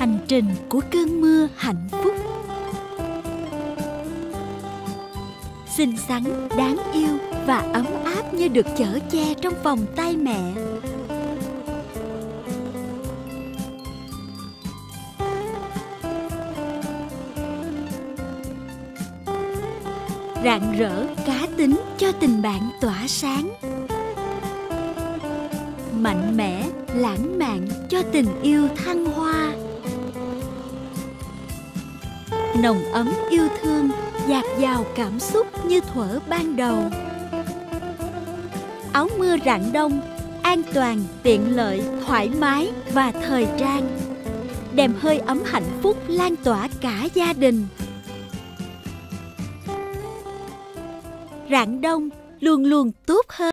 hành trình của cơn mưa hạnh phúc. Xinh xắn, đáng yêu và ấm áp như được chở che trong vòng tay mẹ. Rạng rỡ cá tính cho tình bạn tỏa sáng. Mạnh mẽ, lãng mạn cho tình yêu thăng hoa. Nồng ấm yêu thương, dạt dào cảm xúc như thuở ban đầu. Áo mưa rạng đông, an toàn, tiện lợi, thoải mái và thời trang, đem hơi ấm hạnh phúc lan tỏa cả gia đình. Rạng đông luôn luôn tốt hơn.